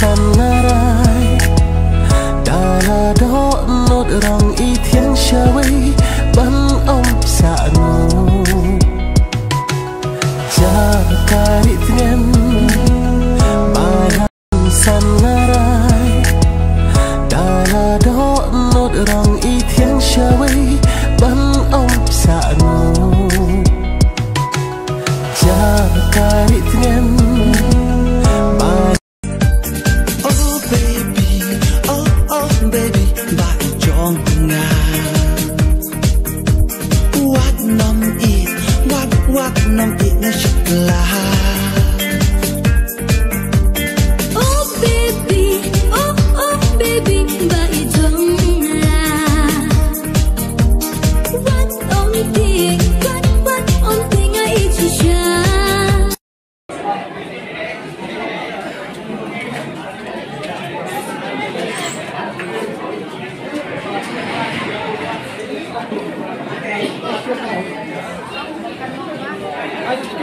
sangarai Daladot nốt rằng y thiên chơi Bắn ông xạ ngô. Cha cài thiên nga What nom eat What what nom eat na chocolate. Thank.